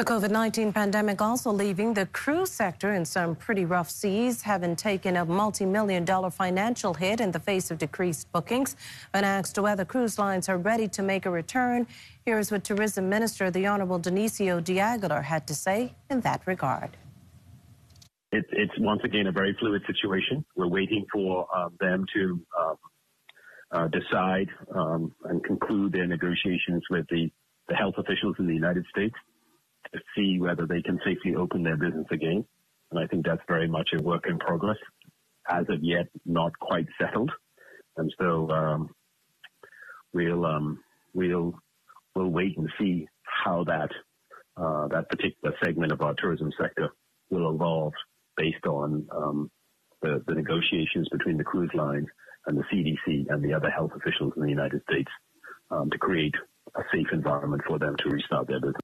The COVID 19 pandemic also leaving the cruise sector in some pretty rough seas, having taken a multi million dollar financial hit in the face of decreased bookings. When asked whether cruise lines are ready to make a return, here's what Tourism Minister, the Honourable Dionisio D'Aguilar, had to say in that regard. It, it's once again a very fluid situation. We're waiting for um, them to um, uh, decide um, and conclude their negotiations with the, the health officials in the United States to see whether they can safely open their business again. And I think that's very much a work in progress. As of yet, not quite settled. And so um, we'll um, we'll we'll wait and see how that uh, that particular segment of our tourism sector will evolve based on um, the, the negotiations between the cruise lines and the CDC and the other health officials in the United States um, to create a safe environment for them to restart their business.